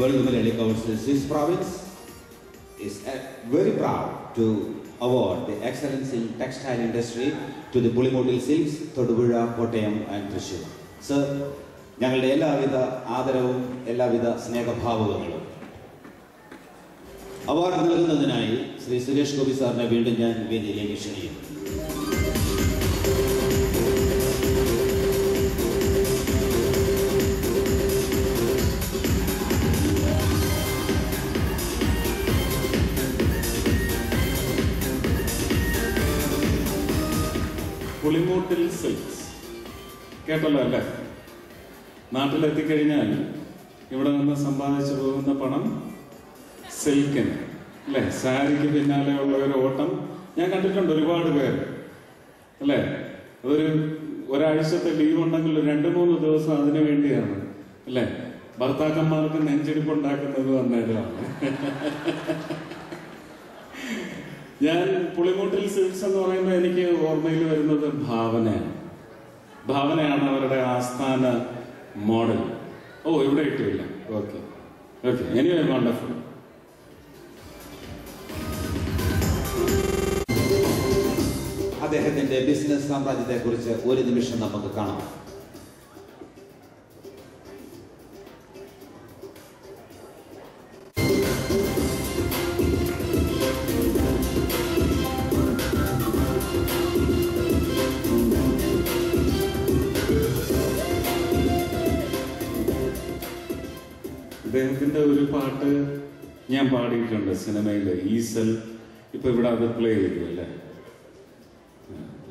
World Women Rally Council Swiss province is uh, very proud to award the excellence in textile industry to the Bulimodil Silks, Todupuzha, Kottayam and Thrissur. Sir, ഞങ്ങളുടെ എല്ലാവിധ ആദരവും എല്ലാവിധ സ്നേഹഭാവുകങ്ങളും award നൽകുന്നതിനായി ശ്രീ സുരേഷ് ഗോപി സാറിനെ വീണ്ടും ഞാൻ വേദിയിലേക്ക് ക്ഷണിക്കുന്നു പുളിമൂട്ടിൽ സിൽക്സ് കേട്ടല്ലോ അല്ലേ? നാട്ടിലെത്തിക്കഴിഞ്ഞാൽ ഇവിടെ നിന്ന് സമ്പാദിച്ചു പോകുന്ന പണം സിൽക്കിന് അല്ലേ? സാരിക്ക് പിന്നാലെ ഉള്ള ഒരു ഓട്ടം ഞാൻ കണ്ടിട്ടുണ്ട് ഒരുപാട് പേര് അല്ലേ? അതൊരു ഒരാഴ്ചത്തെ ലീവ് ഉണ്ടെങ്കിൽ രണ്ട് മൂന്ന് ദിവസം അതിനു വേണ്ടിയാണ്. അല്ലേ? ഭർത്താക്കന്മാർക്ക് നെഞ്ചിടിപ്പുണ്ടാക്കുന്നത് അന്നേരമാണ് ഞാൻ പുളിമൂട്ടിൽ സിൽക്സ് എന്ന് പറയുമ്പോൾ എനിക്ക് ഓർമ്മയിൽ വരുന്നത് ഭാവനയാണ് ഭാവനയാണ് അവരുടെ ആസ്ഥാന മോഡൽ. ഓ ഇവിടെ ഇട്ടില്ല ഓക്കെ. ഓക്കെ. എനിവേ വണ്ടർഫുൾ അദ്ദേഹത്തിന്റെ ബിസിനസ് സാമ്രാജ്യത്തെക്കുറിച്ച് ഒരു നിമിഷം നമുക്ക് കാണാം. ഇദ്ദേഹത്തിന്റെ ഒരു പാട്ട് ഞാൻ പാടിയിട്ടുണ്ട് സിനിമയിൽ ഈസൽ ഇപ്പൊ ഇവിടെ അത് പ്ലേ ചെയ്തു അല്ലേ?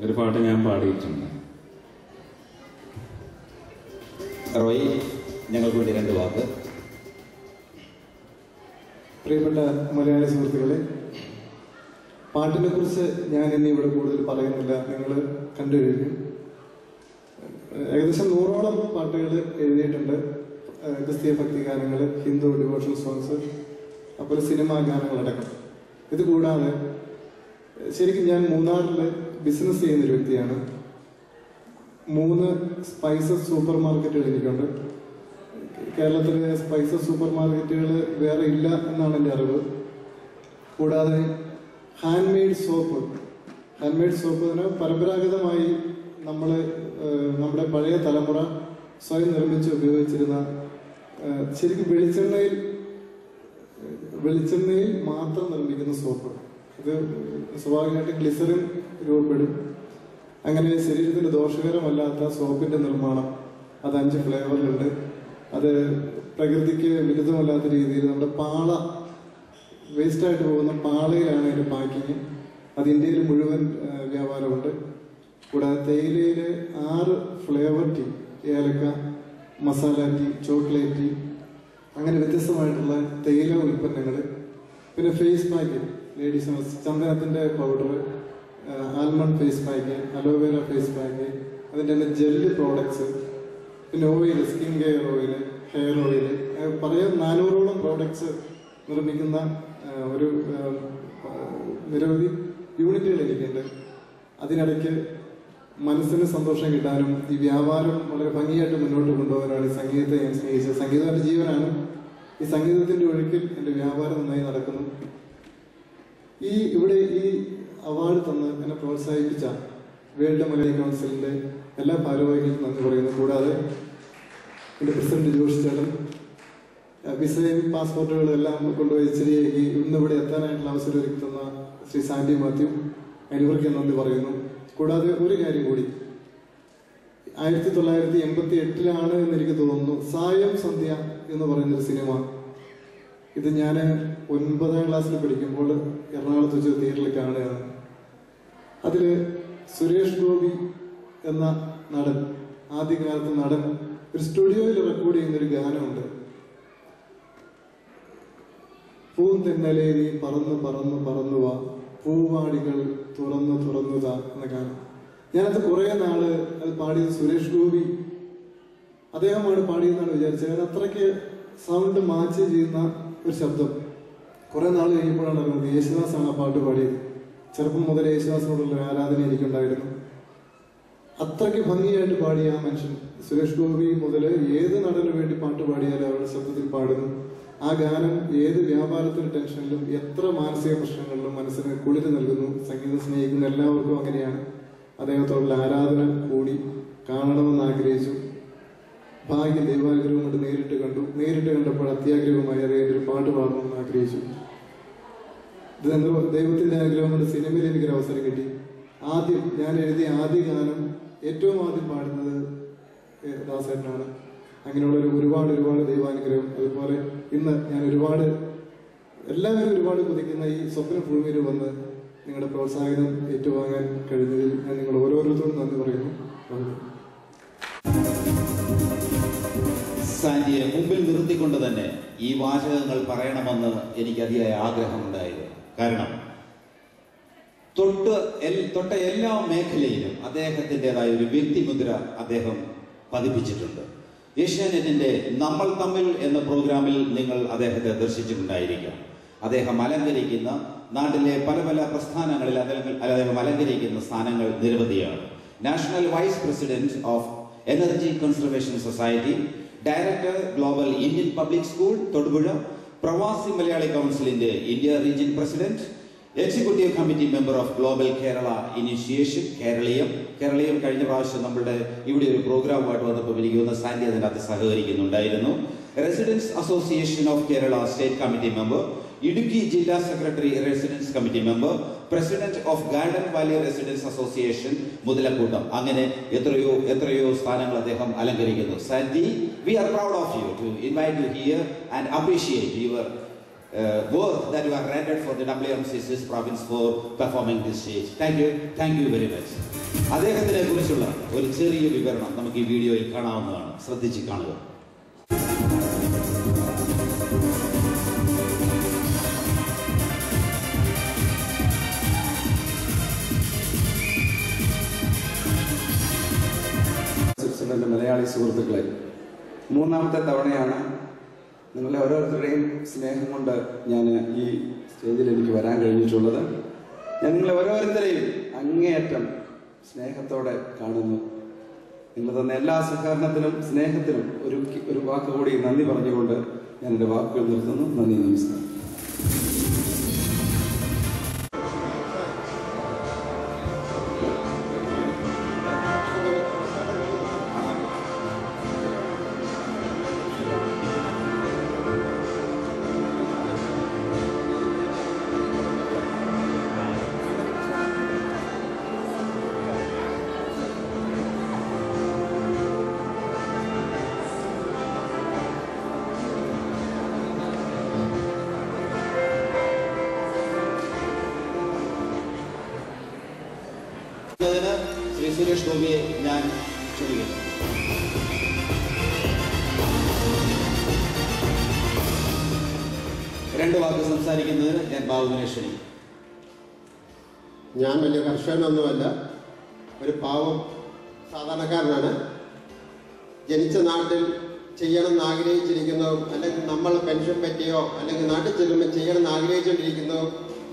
ഒരു പാട്ട് ഞാൻ പാടിയിട്ടുണ്ട്. റോയി ഞങ്ങൾക്ക് വേണ്ടി രണ്ട് വാക്ക്. പ്രിയപ്പെട്ട മലയാളി സുഹൃത്തുക്കളെ പാട്ടിനെ കുറിച്ച് ഞാൻ ഇനി ഇവിടെ കൂടുതൽ പറയുന്നില്ല. നിങ്ങൾ കണ്ടു കഴിഞ്ഞു ഏകദേശം നൂറോളം പാട്ടുകൾ എഴുതിയിട്ടുണ്ട്. ക്രിസ്തീയ ഭക്തി ഗാനങ്ങൾ ഹിന്ദു ഡിവോഷണൽ സോങ്സ് അപ്പോൾ സിനിമാ ഗാനങ്ങളടക്കം. ഇത് കൂടാതെ ശരിക്കും ഞാൻ മൂന്നാറിൽ ബിസിനസ് ചെയ്യുന്ന ഒരു വ്യക്തിയാണ്. മൂന്ന് സ്പൈസസ് സൂപ്പർ മാർക്കറ്റുകൾ എനിക്കുണ്ട്. കേരളത്തിലെ സ്പൈസസ് സൂപ്പർ മാർക്കറ്റുകൾ വേറെ ഇല്ല എന്നാണ് എന്റെ അറിവ്. കൂടാതെ hand made soap hand made soap തന്നെ പരമ്പരാഗതമായി നമ്മൾ നമ്മുടെ പഴയ തലമുറ സ്വയം നിർമ്മിച്ച് ഉപയോഗിച്ചിരുന്ന ശരിക്കും വെളിച്ചെണ്ണയിൽ വെളിച്ചെണ്ണയിൽ മാത്രം നിർമ്മിക്കുന്ന സോപ്പ്. ഇത് സ്വാഭാവികമായിട്ട് ഗ്ലിസറിൻ രൂപപ്പെടും. അങ്ങനെ ശരീരത്തിന് ദോഷകരമല്ലാത്ത സോപ്പിന്റെ നിർമ്മാണം. അത് അഞ്ച് ഫ്ലേവറിലുണ്ട് അത് പ്രകൃതിക്ക് വിരുദ്ധമല്ലാത്ത രീതിയിൽ നമ്മുടെ പാള വേസ്റ്റായിട്ട് പോകുന്ന പാളയിലാണ് അതിന്റെ പാക്കിങ്. അത് ഇന്ത്യയിൽ മുഴുവൻ വ്യാപാരമുണ്ട്. കൂടാതെ തേയിലയിൽ ആറ് ഫ്ലേവർ ടീ ഏലക്ക മസാല ടീ ചോക്ലേറ്റ് ടീ അങ്ങനെ വ്യത്യസ്തമായിട്ടുള്ള തേയില ഉൽപ്പന്നങ്ങൾ. പിന്നെ face pack ladies ചന്ദനത്തിന്റെ powder almond face pack aloe vera face pack അതിന്റെ തന്നെ ജെല്ല് പ്രോഡക്ട്സ് പിന്നെ oil skin care oil hair oil പറയാൻ നാനൂറോളം പ്രോഡക്ട്സ് നിർമ്മിക്കുന്ന ഒരു നിരവധി യൂണിറ്റുകൾ എനിക്കുണ്ട്. അതിനിടയ്ക്ക് മനസ്സിന് സന്തോഷം കിട്ടാനും ഈ വ്യാപാരം വളരെ ഭംഗിയായിട്ട് മുന്നോട്ട് കൊണ്ടുപോകാനാണ് ഈ സംഗീതത്തെ ഞാൻ സ്നേഹിച്ചത്. സംഗീതം എന്റെ ജീവനാണ്. ഈ സംഗീതത്തിന്റെ ഒഴുക്കിൽ എന്റെ വ്യാപാരം നന്നായി നടക്കുന്നു. ഈ ഇവിടെ ഈ അവാർഡ് തന്ന് എന്നെ പ്രോത്സാഹിപ്പിച്ച വേൾഡ് മലയാളി കൗൺസിലിന്റെ എല്ലാ ഭാരവാഹികൾക്കും നന്ദി പറയുന്നു. കൂടാതെ എന്റെ പ്രസിഡന്റ് ജോഷി ചേട്ടൻ വിസയും പാസ്പോർട്ടുകളും എല്ലാം കൊണ്ടുപോയി ശരിയാക്കി ഇന്നിവിടെ എത്താനായിട്ടുള്ള അവസരം ഒരുക്കി തന്ന ശ്രീ സാന്റി മാത്യു അതിനിവർക്ക് നന്ദി പറയുന്നു. കൂടാതെ ഒരു കാര്യം കൂടി. ആയിരത്തി തൊള്ളായിരത്തി എൺപത്തി എട്ടിലാണ് എന്ന് എനിക്ക് തോന്നുന്നു. സായം സന്ധ്യ എന്ന് പറയുന്നൊരു സിനിമ. ഇത് ഞാൻ ഒൻപതാം ക്ലാസ്സിൽ പഠിക്കുമ്പോൾ എറണാകുളത്ത് വെച്ച് തിയേറ്ററിൽ കാണുകയാണ്. അതിൽ സുരേഷ് ഗോപി എന്ന നടൻ ആദ്യകാലത്ത് നടൻ ഒരു സ്റ്റുഡിയോയിൽ റെക്കോർഡ് ചെയ്യുന്നൊരു ഗാനമുണ്ട്. പൂന്തെന്നലേരി പറന്ന് പറന്ന് പറന്നു വാ. പൂവാടികൾ തുറന്നു തുറന്നു താ എന്ന ഗാനം. ഞാനത് കുറെ നാൾ അത് പാടിയത് സുരേഷ് ഗോപി. അദ്ദേഹമാണ് പാടിയെന്നാണ് വിചാരിച്ചത്. ഞാൻ അത്രയ്ക്ക് സൗണ്ട് മാച്ച് ചെയ്യുന്ന ഒരു ശബ്ദം. കുറെ നാൾ കഴിഞ്ഞപ്പോഴാണ് അറിയുന്നത് യേശുദാസാണ് ആ പാട്ട് പാടിയത്. ചെറുപ്പം മുതൽ യേശുദാസിനോടുള്ള ആരാധന എനിക്കുണ്ടായിരുന്നു. അത്രയ്ക്ക് ഭംഗിയായിട്ട് പാടിയ ആ മനുഷ്യൻ സുരേഷ് ഗോപി മുതൽ ഏത് നടന് വേണ്ടി പാട്ട് പാടിയാലും അവരുടെ ശബ്ദത്തിൽ പാടുന്നു. ആ ഗാനം ഏത് വ്യാപാരത്തിൽ ടെൻഷനിലും എത്ര മാനസിക പ്രശ്നങ്ങളിലും മനസ്സിന് കുളിര് നൽകുന്നു സംഗീതം സ്നേഹിക്കുന്ന എല്ലാവർക്കും അങ്ങനെയാണ്. അദ്ദേഹത്തോടുള്ള ആരാധന കൂടി കാണണമെന്ന് ആഗ്രഹിച്ചു. ഭാഗ്യ ദൈവാഗ്രഹം കൊണ്ട് നേരിട്ട് കണ്ടു. നേരിട്ട് കണ്ടപ്പോൾ അത്യാഗ്രഹമായി അദ്ദേഹത്തിന് പാട്ട് പാടണമെന്ന് ആഗ്രഹിച്ചു. ഇത് ദൈവത്തിന്റെ ആഗ്രഹം കൊണ്ട് സിനിമയിൽ എനിക്കൊരു അവസരം കിട്ടി. ആദ്യം ഞാൻ എഴുതിയ ആദ്യ ഗാനം ഏറ്റവും ആദ്യം പാടുന്നത് ദാസേട്ടനാണ്. അങ്ങനെയുള്ള ഒരു ഒരുപാട് ഒരുപാട് ദൈവാനുഗ്രഹം. അതുപോലെ ഇന്ന് ഞാൻ ഒരുപാട് എല്ലാവരും ഒരുപാട് കുതിക്കുന്ന ഈ സ്വപ്ന ഭൂമിയിൽ വന്ന് നിങ്ങളുടെ പ്രോത്സാഹനം ഏറ്റുവാങ്ങാൻ കഴിഞ്ഞതിൽ ഞാൻ നിങ്ങൾ ഓരോരുത്തരും നന്ദി പറയുന്നു. സാന്റിയെ മുമ്പിൽ നിർത്തിക്കൊണ്ട് തന്നെ ഈ വാചകങ്ങൾ പറയണമെന്ന് എനിക്ക് അതിയായ ആഗ്രഹമുണ്ടായിരുന്നു. കാരണം തൊട്ട് തൊട്ട എല്ലാ മേഖലയിലും അദ്ദേഹത്തിന്റെതായ ഒരു വ്യക്തിമുദ്ര അദ്ദേഹം പതിപ്പിച്ചിട്ടുണ്ട്. ഏഷ്യാനെറ്റിന്റെ നമ്മൾ തമ്മിൽ എന്ന പ്രോഗ്രാമിൽ നിങ്ങൾ അദ്ദേഹത്തെ ദർശിച്ചിട്ടുണ്ടായിരിക്കാം. അദ്ദേഹം അലങ്കരിക്കുന്ന നാട്ടിലെ പല പല പ്രസ്ഥാനങ്ങളിൽ അദ്ദേഹം അലങ്കരിക്കുന്ന സ്ഥാനങ്ങൾ നിരവധിയാണ്. National vice president of energy conservation society director global Indian public school Thodupuzha പ്രവാസി മലയാളി കൗൺസിലിന്റെ India region president executive committee member of global Kerala initiation Keraleeyam. Keraleeyam കഴിഞ്ഞ പ്രാവശ്യം നമ്മുടെ ഇവിടെ ഒരു പ്രോഗ്രാമുമായിട്ട് വന്നപ്പോൾ എനിക്ക് വന്ന സാന്റി അതിനകത്ത് സഹകരിക്കുന്നുണ്ടായിരുന്നു. Residence association of Kerala state committee member Idukki ജില്ലാ secretary residence committee member president of garden valley residence association Muthalakkoodam. അങ്ങനെ എത്രയോ എത്രയോ സ്ഥാനങ്ങൾ അദ്ദേഹം അലങ്കരിക്കുന്നു. Santy we are proud of you to invite you here and appreciate your uh, work that you have rendered for the WMCC's province for performing this stage. Thank you. Thank you very much. അദ്ദേഹത്തിനെ കുറിച്ചുള്ള ഒരു ചെറിയ വിവരണം നമുക്ക് ഈ വീഡിയോയിൽ കാണാവുന്നതാണ് ശ്രദ്ധിച്ച് കാണുക മലയാളി സുഹൃത്തുക്കളെ മൂന്നാമത്തെ തവണയാണ് നിങ്ങളെ ഓരോരുത്തരുടെയും സ്നേഹം കൊണ്ട് ഞാൻ ഈ സ്റ്റേജിൽ എനിക്ക് വരാൻ കഴിഞ്ഞിട്ടുള്ളത്. ഞാൻ നിങ്ങളെ ഓരോരുത്തരെയും അങ്ങേയറ്റം സ്നേഹത്തോടെ കാണുന്നു. നിങ്ങൾ തന്ന എല്ലാ സഹകരണത്തിനും സ്നേഹത്തിനും ഒരു ഒരു വാക്ക് കൂടി നന്ദി പറഞ്ഞുകൊണ്ട് ഞാൻ എന്റെ വാക്കുകൾ നിർത്തുന്നു. നന്ദി നമസ്കാരം. സുരേഷ് ഗോപിയെ ഞാൻ ക്ഷണിക്കുന്നു രണ്ട് വാക്ക് സംസാരിക്കുന്നതിന് ഞാൻ ബാബുവിനെ ഞാൻ വലിയ കർഷകനൊന്നുമല്ല ഒരു പാവം സാധാരണക്കാരനാണ്. ജനിച്ച നാട്ടിൽ ചെയ്യണമെന്ന് ആഗ്രഹിച്ചിരിക്കുന്നതും അല്ലെങ്കിൽ നമ്മൾ പെൻഷൻ പറ്റിയോ അല്ലെങ്കിൽ നാട്ടിൽ ചെല്ലുമ്പോൾ ചെയ്യണമെന്ന് ആഗ്രഹിച്ചുകൊണ്ടിരിക്കുന്നതും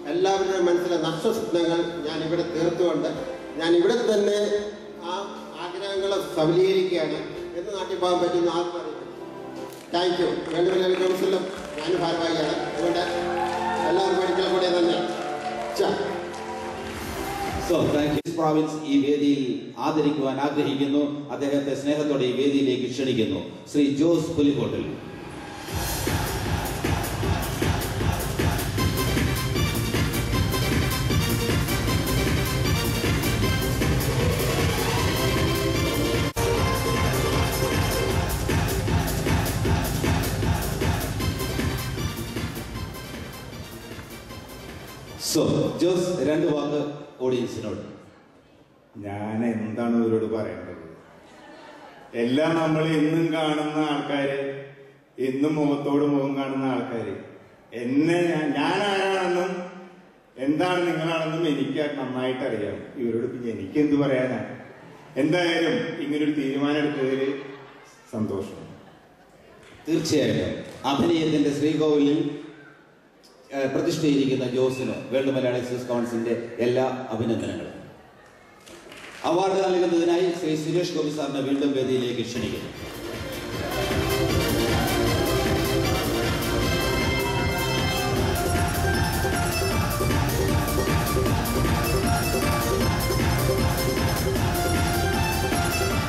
എല്ലാവരുടെയും മനസ്സിലെ നഷ്ടസ്വപ്നങ്ങൾ ഞാൻ ഇവിടെ തീർത്തുകൊണ്ട് ഞാൻ ഇവിടെ തന്നെ ആ ആഗ്രഹങ്ങളെ സബലീകരിക്കുകയാണ്. എന്ന് നാട്ടിൽ പോകാൻ പറ്റുന്ന ആർക്കും താങ്ക് യു വേണ്ട മലയാളി കൗൺസിലും ഞാൻ ഭാരവാഹിയാണ്. അതുകൊണ്ട് എല്ലാവർക്കും ഒരിക്കലും കൂടെ തന്നെ സോ താങ്ക് യു പ്രോവിൻസ് ഈ വേദിയിൽ ആദരിക്കുവാൻ ആഗ്രഹിക്കുന്നു. അദ്ദേഹത്തെ സ്നേഹത്തോടെ ഈ വേദിയിലേക്ക് ക്ഷണിക്കുന്നു. ശ്രീ ജോസ് പുലിക്കോട്ടിൽ. സോ ജോസ് രണ്ട് വാക്ക് ഓഡിയൻസിനോട് ഞാൻ എന്താണ് ഇവരോട് പറയേണ്ടത്? എല്ലാം നമ്മൾ എന്നും കാണുന്ന ആൾക്കാര് എന്നും മുഖത്തോട് മുഖം കാണുന്ന ആൾക്കാര്. എന്നെ ഞാൻ- ആരാണെന്നും എന്താണ് നിങ്ങളാണെന്നും എനിക്ക് നന്നായിട്ട് അറിയാം. ഇവരോട് പിന്നെ എനിക്ക് എന്ത് പറയാനാ? എന്തായാലും ഇങ്ങനൊരു തീരുമാനം എടുത്തതിൽ സന്തോഷം. തീർച്ചയായിട്ടും. അഭിനയത്തിന്റെ ശ്രീകോവിലിൽ പ്രതിഷ്ഠയിരിക്കുന്ന ജോസിന് വേൾഡ് മലയാളി സ്വിസ് കൗൺസിലിന്റെ എല്ലാ അഭിനന്ദനങ്ങളും. അവാർഡ് നൽകുന്നതിനായി ശ്രീ സുരേഷ് ഗോപി സാറിനെ വീണ്ടും വേദിയിലേക്ക് ക്ഷണിക്കുന്നു.